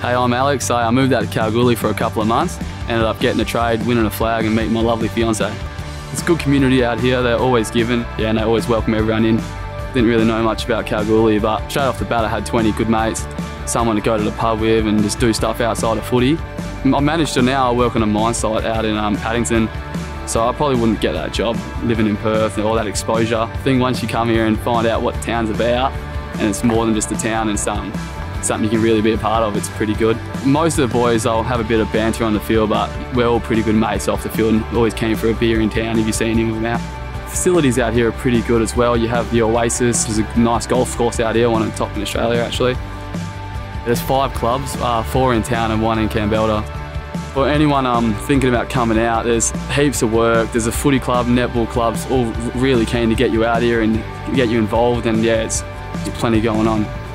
Hey, I'm Alex. I moved out to Kalgoorlie for a couple of months. Ended up getting a trade, winning a flag, and meeting my lovely fiance. It's a good community out here. They're always giving, yeah, and they always welcome everyone in. Didn't really know much about Kalgoorlie, but straight off the bat, I had 20 good mates, someone to go to the pub with and just do stuff outside of footy. I managed to now work on a mine site out in um, Paddington, so I probably wouldn't get that job living in Perth and all that exposure. I think once you come here and find out what the town's about, and it's more than just a town and something, something you can really be a part of. It's pretty good. Most of the boys, I'll have a bit of banter on the field, but we're all pretty good mates off the field and always keen for a beer in town if you see any of them out. Facilities out here are pretty good as well. You have the Oasis, there's a nice golf course out here, one the top in Australia actually. There's five clubs, uh, four in town and one in Kambalda. For anyone um, thinking about coming out, there's heaps of work. There's a footy club, netball clubs, all really keen to get you out here and get you involved. And yeah, it's, there's plenty going on.